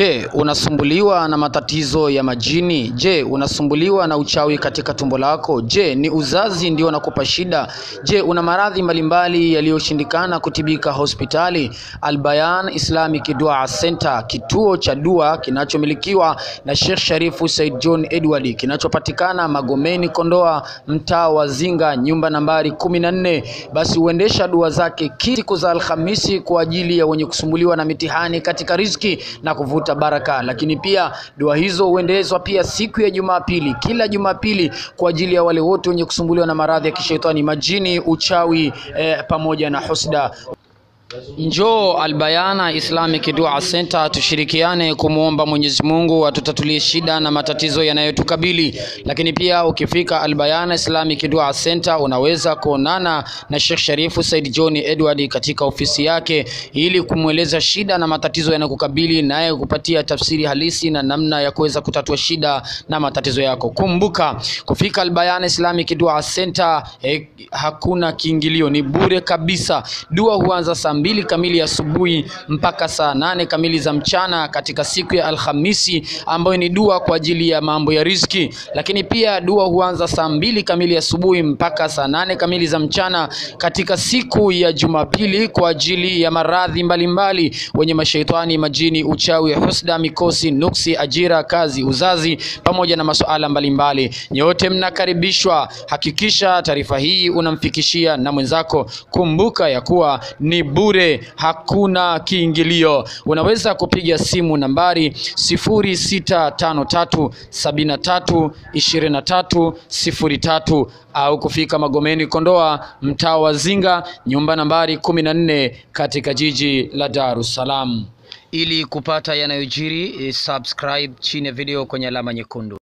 Je, unasumbuliwa na matatizo ya majini? Je, unasumbuliwa na uchawi katika tumbo lako? Je, ni uzazi ndio unakupa shida? Je, una maradhi mbalimbali yaliyoshindikana kutibika hospitali? Albayan Islamic Dua Center, kituo cha dua kinachomilikiwa na Sheikh Sharifu Said John Edward, kinachopatikana Magomeni, Kondoa, mtaa wa Zinga, nyumba nambari kumi na nne. Basi huendesha dua zake siku za Alhamisi kwa ajili ya wenye kusumbuliwa na mitihani katika riziki na kuvuta baraka, lakini pia dua hizo huendezwa pia siku ya Jumapili, kila Jumapili kwa ajili ya wale wote wenye kusumbuliwa na maradhi ya kishetani, majini, uchawi eh, pamoja na husda. Njoo Albayana Islamic Dua Center tushirikiane kumwomba Mwenyezi Mungu atutatulie shida na matatizo yanayotukabili. Lakini pia ukifika Albayana Islamic Dua Center unaweza kuonana na Sheikh Sharifu Said John Edward katika ofisi yake ili kumweleza shida na matatizo yanayokukabili, naye kupatia tafsiri halisi na namna ya kuweza kutatua shida na matatizo yako. Kumbuka kufika Albayana Islamic Dua Center eh, hakuna kiingilio, ni bure kabisa. Dua huanza saa mbili kamili asubuhi mpaka saa nane kamili za mchana katika siku ya Alhamisi ambayo ni dua kwa ajili ya mambo ya riziki. Lakini pia dua huanza saa mbili kamili asubuhi mpaka saa nane kamili za mchana katika siku ya Jumapili kwa ajili ya maradhi mbalimbali, wenye mashaitani, majini, uchawi, husda, mikosi, nuksi, ajira, kazi, uzazi pamoja na masuala mbalimbali. Nyote mnakaribishwa. Hakikisha taarifa hii unamfikishia na mwenzako. Kumbuka ya kuwa ni bure, hakuna kiingilio. Unaweza kupiga simu nambari 0653732303 au kufika Magomeni Kondoa, mtaa wa Zinga, nyumba nambari 14 katika jiji la Dar es Salaam. Ili kupata yanayojiri, subscribe chini ya video kwenye alama nyekundu.